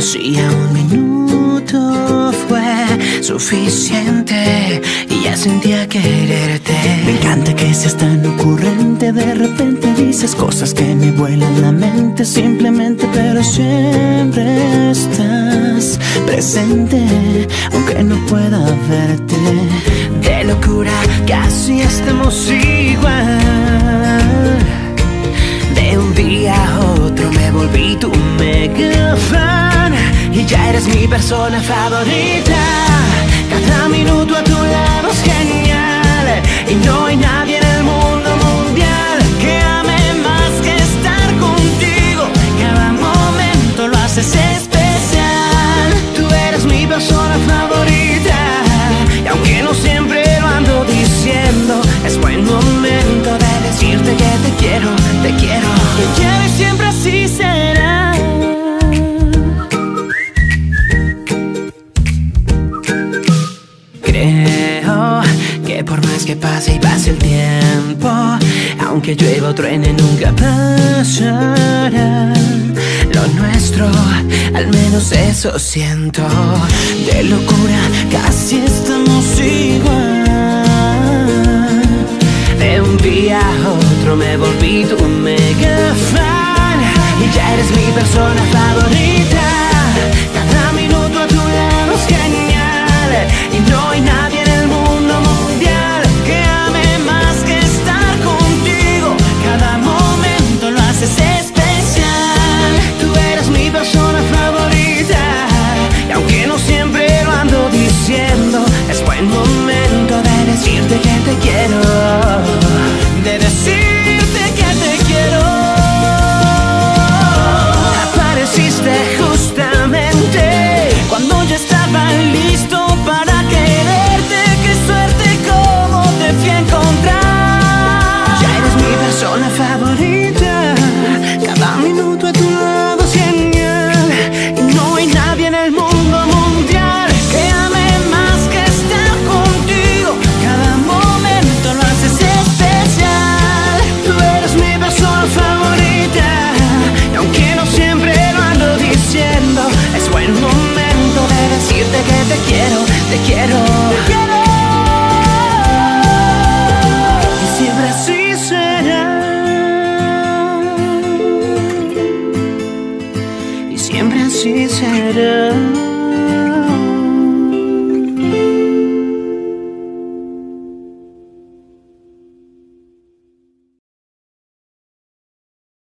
Si a un minuto fue suficiente y ya sentía quererte. Me encanta que seas tan ocurrente. De repente dices cosas que me vuelan la mente. Simplemente, pero siempre estás presente, aunque no pueda verte. De locura casi estamos igual. De un día a otro me volví tu mega fan ya eres mi persona favorita. Cada minuto a tu lado es genial y no hay nadie en el mundo mundial que ame más que estar contigo. Cada momento lo haces Que por más que pase y pase el tiempo, aunque llueva o truene nunca pasará. Lo nuestro, al menos eso siento. De locura casi estamos igual. De un día a otro me volví tu mega fan y ya eres mi persona favorita. De decirte que te quiero. Apareciste justamente cuando yo estaba listo para quererte. Qué suerte como te fui a encontrar. Ya eres mi persona favorita. Siempre así será.